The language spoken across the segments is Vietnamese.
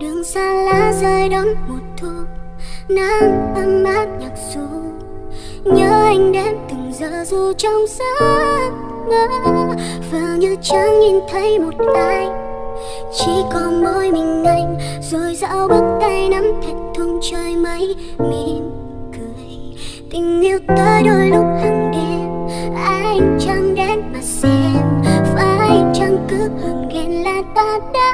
đường xa lá rơi đón một thu, nắng ấm áp nhạc du nhớ anh đến từng giờ dù trong giấc mơ và như chẳng nhìn thấy một ai. Chỉ có mỗi mình anh, rồi dạo bước tay nắm thật thung trời mây mỉm cười. Tình yêu tới đôi lúc hàng đêm anh chẳng đến mà xem. Phải chẳng cứ hờn ghen là ta đã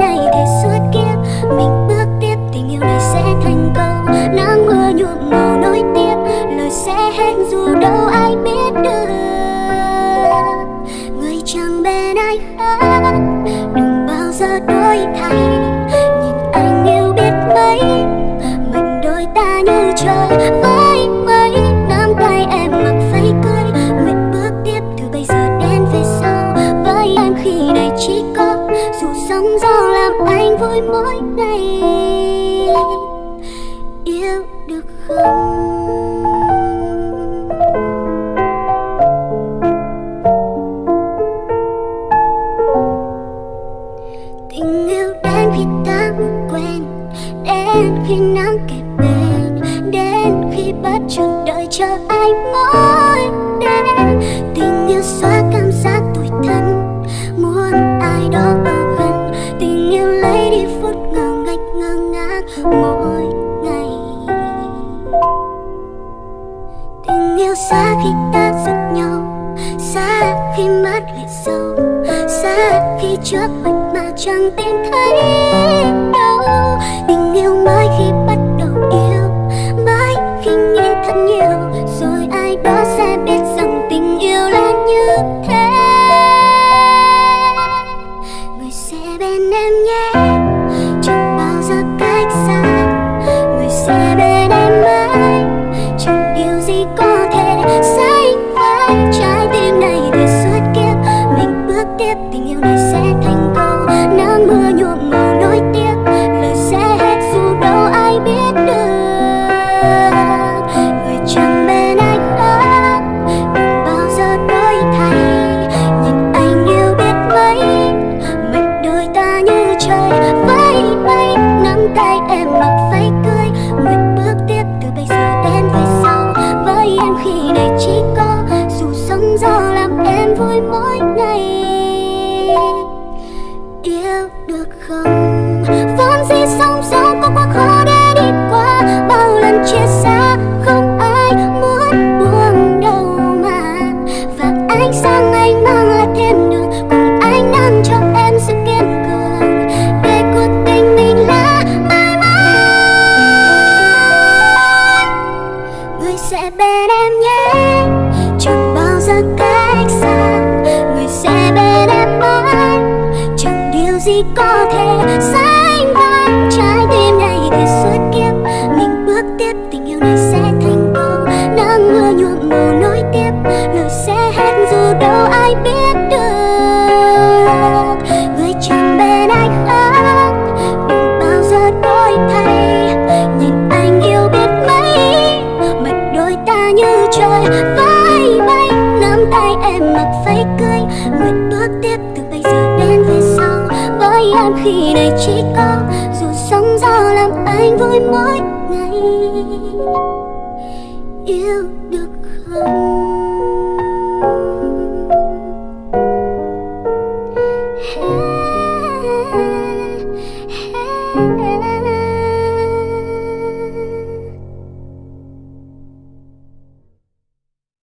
này thì suốt kiếp mình vui mỗi ngày. Yêu được không? Tình yêu đến khi ta quen đến khi nắng kề bên đến khi bắt chợt đợi chờ ai mỗi đêm xa khi ta giật nhau, xa khi mắt lệ sâu xa khi trước mặt mà chẳng tìm thấy đâu. chỉ có dù sóng gió làm em vui mỗi có thể sánh vai trái tim này thì suốt kiếp. em khi này chỉ có dù sóng gió làm anh vui mỗi ngày. Yêu được không?